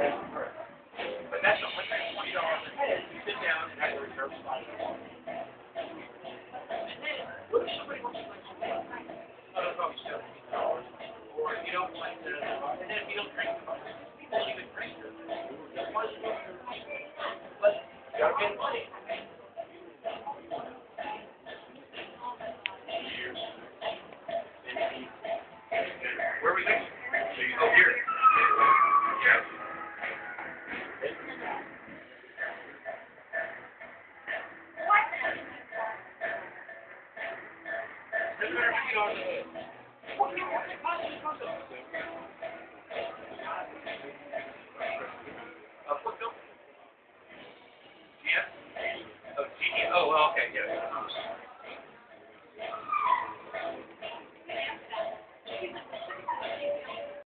But that's $120 a head. You sit down and have a reserve spot. And then, what if somebody wants to like Oh, that's probably seventy dollars. Or if you don't to, and then if you don't drink, the money. Oh, oh, well, okay, yeah.